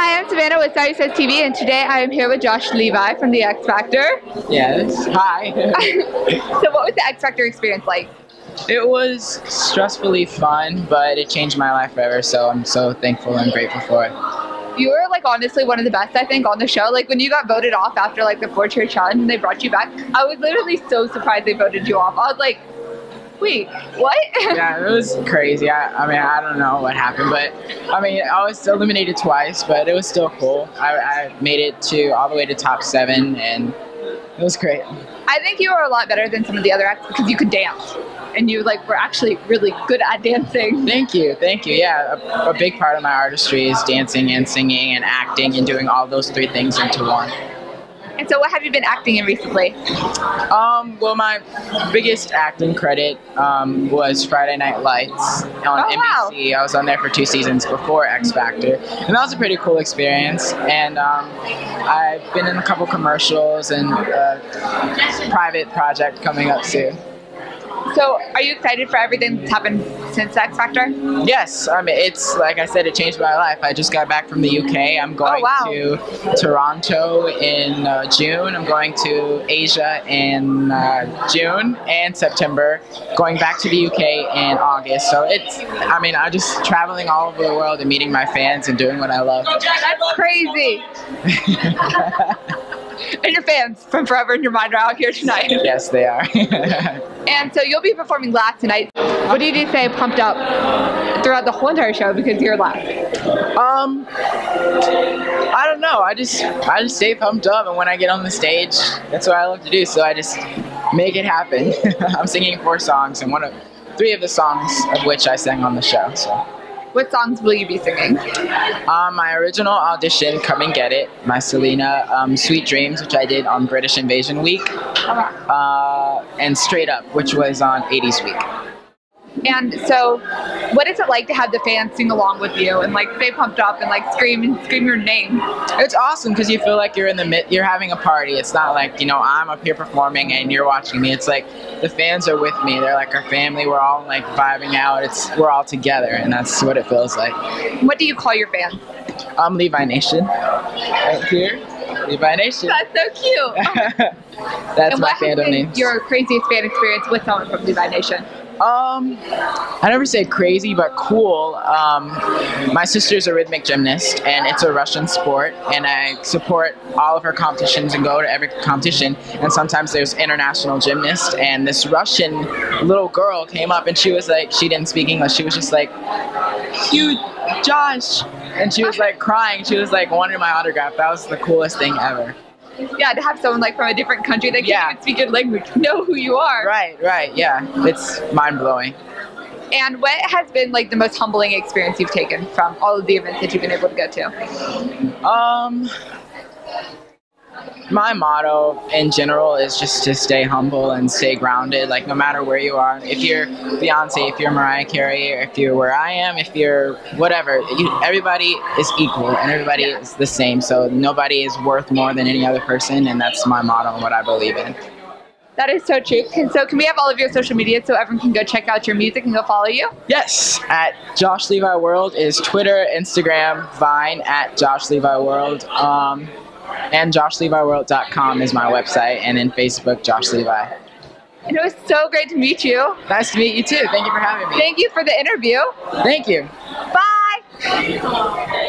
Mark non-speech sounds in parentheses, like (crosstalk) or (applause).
Hi, I'm Savannah with Savy Says TV, and today I am here with Josh Levi from The X Factor. Yes. Hi. (laughs) so, what was the X Factor experience like? it was stressfully fun, but it changed my life forever. So I'm so thankful and grateful for it. You were like honestly one of the best, I think, on the show. Like when you got voted off after like the four chair challenge and they brought you back, I was literally so surprised they voted you off. I was like, wait, what? yeah, it was crazy. I, I mean, I don't know what happened, but I mean, I was eliminated twice, but it was still cool. I, I made it to all the way to top seven, and it was great. I think you were a lot better than some of the other acts because you could dance. And you like were actually really good at dancing. Thank you, thank you. Yeah, a, a big part of my artistry is dancing and singing and acting and doing all those three things into one. And so, what have you been acting in recently? Um, well, my biggest acting credit um, was Friday Night Lights on oh, NBC. Wow. I was on there for two seasons before X Factor, and that was a pretty cool experience. And um, I've been in a couple commercials and a private project coming up soon. So, are you excited for everything that's happened since X Factor? Yes, I mean it's like I said, it changed my life. I just got back from the UK. I'm going oh, wow. to Toronto in uh, June. I'm going to Asia in uh, June and September. Going back to the UK in August. So it's, I mean, I'm just traveling all over the world and meeting my fans and doing what I love. That's crazy. (laughs) (laughs) and your fans from Forever in Your Mind are out here tonight. Yes, they are. (laughs) and so you'll be performing last tonight. What did you say pumped up throughout the whole entire show because you're last? Um, I don't know. I just I just stay pumped up, and when I get on the stage, that's what I love to do. So I just make it happen. (laughs) I'm singing four songs, and one of three of the songs of which I sang on the show. So. What songs will you be singing? Um, my original audition, Come and Get It, my Selena, um, Sweet Dreams, which I did on British Invasion Week, uh, and Straight Up, which was on 80s Week. And so, what is it like to have the fans sing along with you and like stay pumped up and like scream and scream your name? It's awesome because you feel like you're in the mid, you're having a party. It's not like you know I'm up here performing and you're watching me. It's like the fans are with me. They're like our family. We're all like vibing out. It's we're all together, and that's what it feels like. What do you call your fans? I'm um, Levi Nation, right here. Levi Nation. That's so cute. (laughs) that's and my fandom name. Your craziest fan experience with someone from Levi Nation? Um, I never say crazy, but cool. Um, my sister's a rhythmic gymnast, and it's a Russian sport, and I support all of her competitions and go to every competition. And sometimes there's international gymnasts, and this Russian little girl came up, and she was like, she didn't speak English. She was just like, "You, Josh," and she was like crying. She was like wanting my autograph. That was the coolest thing ever yeah, to have someone like from a different country that can't yeah. even speak your language (laughs) know who you are. Right, right, yeah. It's mind blowing. And what has been like the most humbling experience you've taken from all of the events that you've been able to go to? Um my motto in general is just to stay humble and stay grounded. Like no matter where you are, if you're Beyonce, if you're Mariah Carey, if you're where I am, if you're whatever, you, everybody is equal and everybody yeah. is the same. So nobody is worth more than any other person, and that's my motto and what I believe in. That is so true. And so, can we have all of your social media so everyone can go check out your music and go follow you? Yes, at Josh Levi World is Twitter, Instagram, Vine at Josh Levi World. Um, and joshleviworld.com is my website, and in Facebook, Josh Levi. And it was so great to meet you. Nice to meet you too. Thank you for having me. Thank you for the interview. Thank you. Bye.